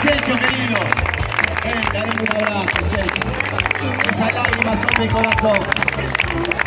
Checho, querido. Venga, denme un abrazo, Checho. Esas lágrimas son mi corazón.